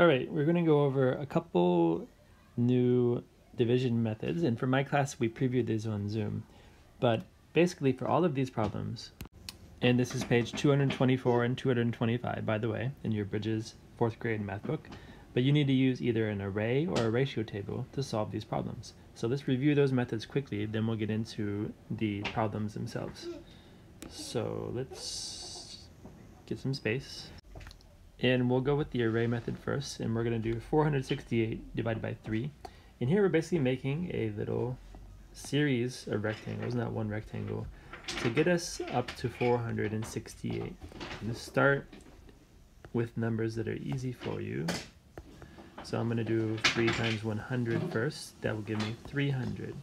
All right, we're going to go over a couple new division methods. And for my class, we previewed these on Zoom. But basically, for all of these problems, and this is page 224 and 225, by the way, in your Bridges fourth grade math book. But you need to use either an array or a ratio table to solve these problems. So let's review those methods quickly, then we'll get into the problems themselves. So let's get some space. And we'll go with the array method first, and we're going to do 468 divided by 3. And here we're basically making a little series of rectangles, not one rectangle, to get us up to 468. I'm start with numbers that are easy for you. So I'm going to do 3 times 100 first. That will give me 300.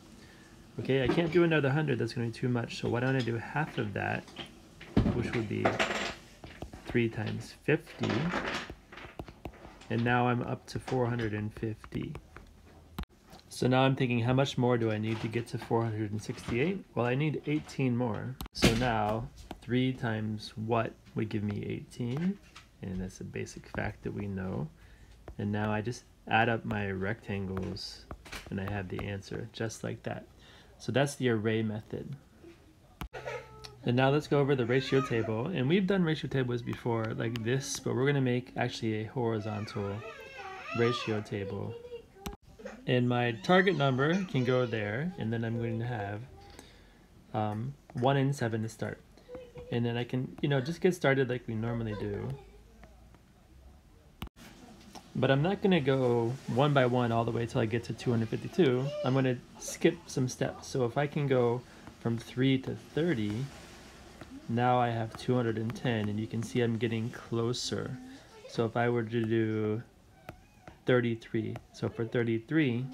Okay, I can't do another 100. That's going to be too much. So why don't I do half of that, which would be 3 times 50. And now I'm up to 450. So now I'm thinking, how much more do I need to get to 468? Well, I need 18 more. So now, 3 times what would give me 18? And that's a basic fact that we know. And now I just add up my rectangles and I have the answer, just like that. So that's the array method. And now let's go over the ratio table. And we've done ratio tables before like this, but we're gonna make actually a horizontal ratio table. And my target number can go there and then I'm going to have um, 1 and 7 to start. And then I can you know just get started like we normally do. But I'm not going to go one by one all the way till I get to 252 I'm going to skip some steps. So if I can go from 3 to 30 now I have 210 and you can see I'm getting closer so if I were to do 33. So for 33,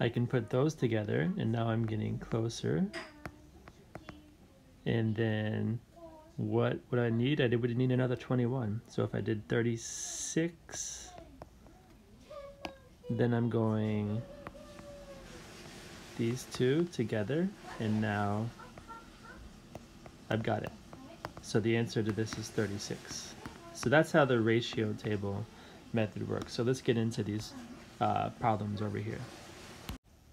I can put those together and now I'm getting closer. And then what would I need? I would need another 21. So if I did 36, then I'm going these two together and now I've got it. So the answer to this is 36. So that's how the ratio table method works. So let's get into these uh, problems over here.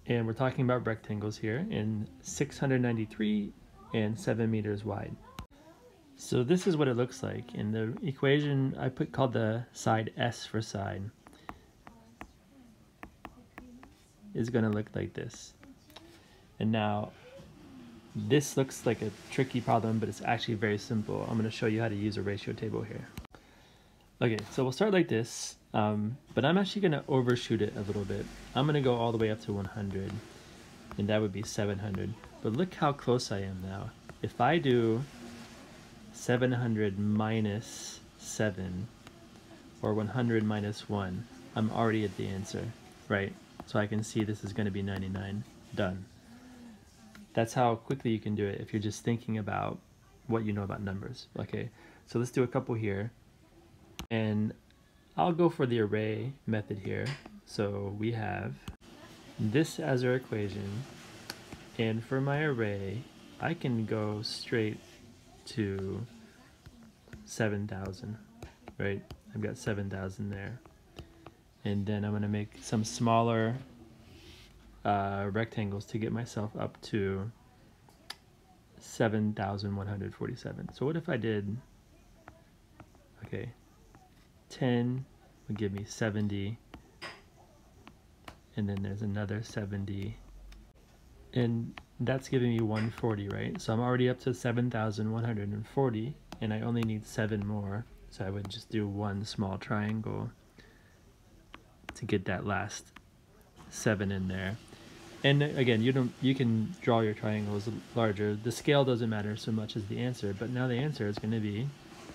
And we're talking about rectangles here in 693 and 7 meters wide. So this is what it looks like. In the equation I put called the side S for side is going to look like this. And now this looks like a tricky problem, but it's actually very simple. I'm going to show you how to use a ratio table here. Okay, so we'll start like this, um, but I'm actually going to overshoot it a little bit. I'm going to go all the way up to 100, and that would be 700. But look how close I am now. If I do 700 minus 7, or 100 minus 1, I'm already at the answer, right? So I can see this is going to be 99. Done. That's how quickly you can do it if you're just thinking about what you know about numbers. Okay, so let's do a couple here. And I'll go for the array method here. So we have this as our equation. And for my array, I can go straight to 7,000, right? I've got 7,000 there. And then I'm going to make some smaller uh, rectangles to get myself up to 7,147. So what if I did, okay, 10 would give me 70 and then there's another 70 and that's giving me 140 right? So I'm already up to 7,140 and I only need seven more. So I would just do one small triangle to get that last seven in there and again you don't you can draw your triangles larger the scale doesn't matter so much as the answer but now the answer is going to be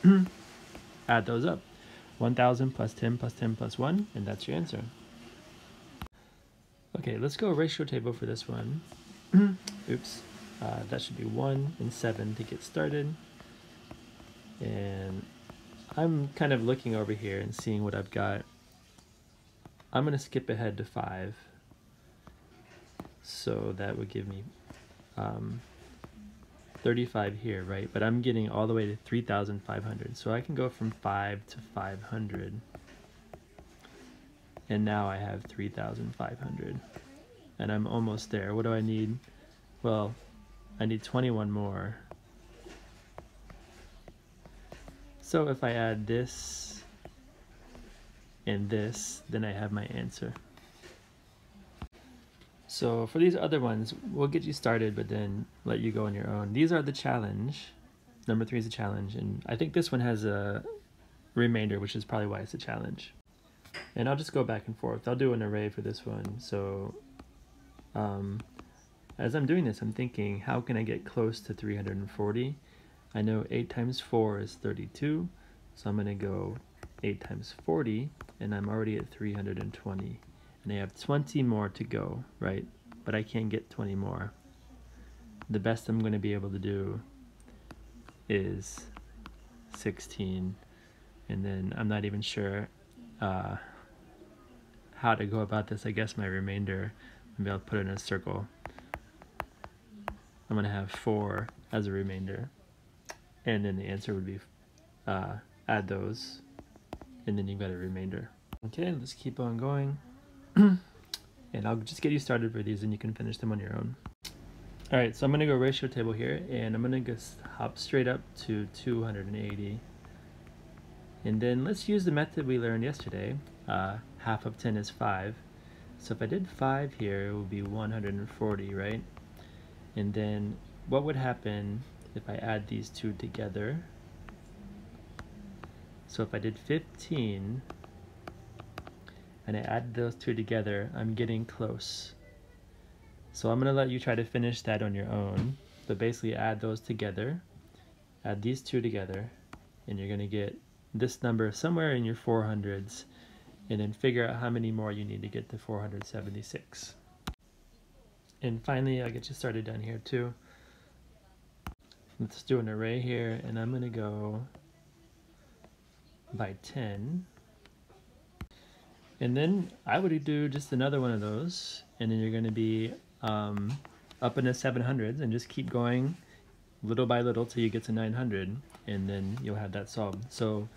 add those up 1000 plus 10 plus 10 plus 1, and that's your answer. Okay, let's go ratio table for this one. Oops, uh, that should be 1 and 7 to get started. And I'm kind of looking over here and seeing what I've got. I'm going to skip ahead to 5. So that would give me um, 35 here, right? But I'm getting all the way to 3,500. So I can go from 5 to 500. and now I have 3,500. And I'm almost there. What do I need? Well, I need 21 more. So if I add this and this, then I have my answer. So for these other ones, we'll get you started, but then let you go on your own. These are the challenge. Number three is a challenge, and I think this one has a remainder, which is probably why it's a challenge. And I'll just go back and forth. I'll do an array for this one. So um, as I'm doing this, I'm thinking, how can I get close to 340? I know 8 times 4 is 32, so I'm going to go 8 times 40, and I'm already at 320 and I have 20 more to go, right? But I can't get 20 more. The best I'm going to be able to do is 16, and then I'm not even sure uh, how to go about this. I guess my remainder, maybe I'll put it in a circle. I'm going to have 4 as a remainder, and then the answer would be uh, add those, and then you've got a remainder. Okay, let's keep on going. and I'll just get you started for these and you can finish them on your own. Alright, so I'm to go ratio table here and I'm to just hop straight up to 280. And then let's use the method we learned yesterday. Uh, half of 10 is 5. So if I did 5 here, it would be 140, right? And then what would happen if I add these two together? So if I did 15, and I add those two together, I'm getting close. So I'm to let you try to finish that on your own. But basically add those together, add these two together, and you're to get this number somewhere in your 400s, and then figure out how many more you need to get to 476. And finally, I'll get you started down here too. Let's do an array here, and I'm to go by 10. And then I would do just another one of those, and then you're going to be um, up in the 700s and just keep going little by little till you get to 900, and then you'll have that solved. So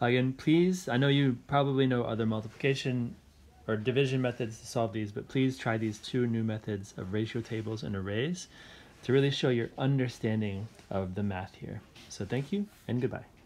again, please, I know you probably know other multiplication or division methods to solve these, but please try these two new methods of ratio tables and arrays to really show your understanding of the math here. So thank you and goodbye.